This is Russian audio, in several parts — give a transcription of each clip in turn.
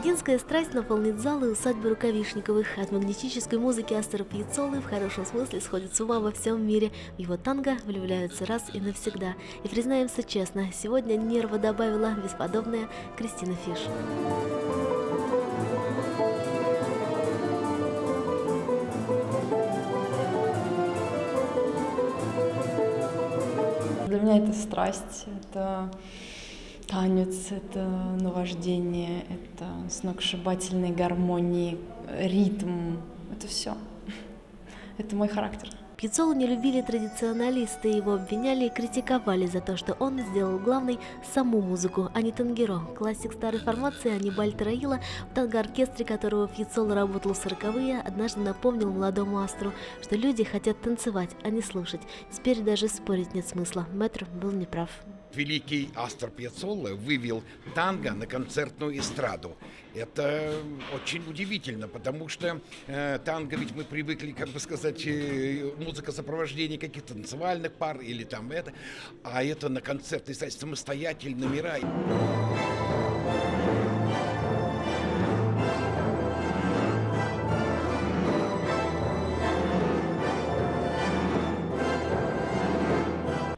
Лезгинская страсть наполнит залы усадьбы Рукавишниковых. От магнетической музыки Астера Пьяцолы в хорошем смысле сходит с ума во всем мире. В его танго влюбляются раз и навсегда. И признаемся честно, сегодня нерва добавила бесподобная Кристина Фиш. Для меня это страсть, это танец, это наваждение, это сногсшибательные гармонии, ритм, это все. Это мой характер. Пьяцолу не любили традиционалисты, его обвиняли и критиковали за то, что он сделал главной саму музыку, а не тангеро. Классик старой формации Анибаль Тараила, в танго-оркестре которого Пьяцоло работал в сороковые, однажды напомнил молодому астру, что люди хотят танцевать, а не слушать. Теперь даже спорить нет смысла. Мэтр был неправ великий Астор Пьяцолло вывел танго на концертную эстраду. Это очень удивительно, потому что э, танго ведь мы привыкли, как бы сказать, э, музыка сопровождения каких-то танцевальных пар или там это, а это на концертной эстраде самостоятельно номера.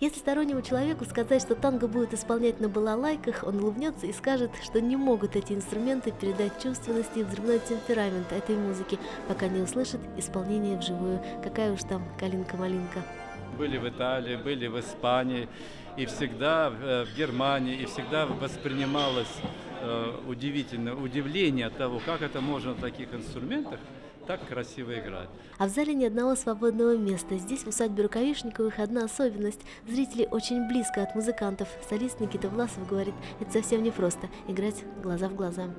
Если стороннему человеку сказать, что танго будет исполнять на балалайках, он улыбнется и скажет, что не могут эти инструменты передать чувственность и взрывной темперамент этой музыки, пока не услышит исполнение вживую. Какая уж там калинка-малинка. Были в Италии, были в Испании, и всегда э, в Германии, и всегда воспринималось э, удивительное удивление от того, как это можно на таких инструментах так красиво играть. А в зале ни одного свободного места. Здесь, в усадьбе Рукавишниковых, одна особенность. Зрители очень близко от музыкантов. Солист Никита Власов говорит, это совсем непросто – играть глаза в глаза.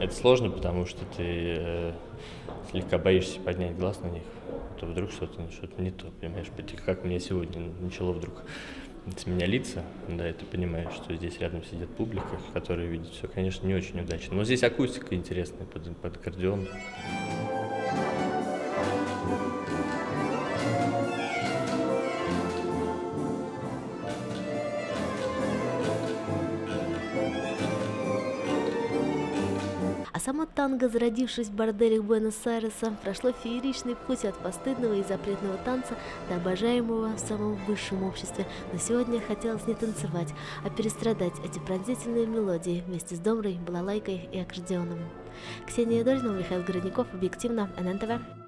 Это сложно, потому что ты э, слегка боишься поднять глаз на них, а то вдруг что-то что не то, понимаешь? Как мне сегодня начало вдруг с меня лица, да, и ты понимаешь, что здесь рядом сидит публика, которая видит все, конечно, не очень удачно. Но здесь акустика интересная под, под аккордеон. А сама танго, зародившись в борделях Буэнос-Айреса, прошло фееричный путь от постыдного и запретного танца до обожаемого в самом высшем обществе. Но сегодня хотелось не танцевать, а перестрадать эти пронзительные мелодии вместе с домрой, балалайкой и аккордеоном. Ксения Дольнова, Михаил Городников, Объективно, ННТВ.